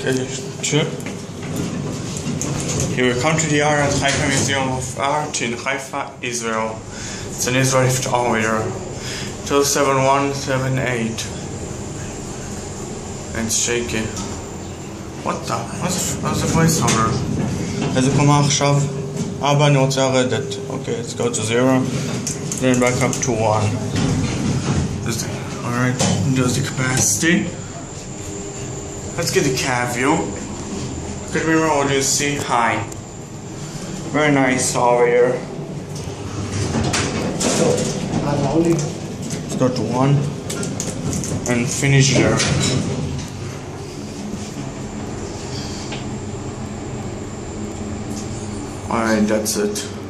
Okay, two. Here we come to the Art Haifa Museum of Art in Haifa, Israel. It's an Israeli photographer. 27178. And it's shaky. What the? What's, what's the placeholder? איזה קומה עכשיו? אבא, אני רוצה לרדת. Okay, let's go to zero. Then back up to one. Alright, there's the capacity. Let's get the cat view. Good mirror what you see high. Very nice over here. Go to one and finish there. Alright, that's it.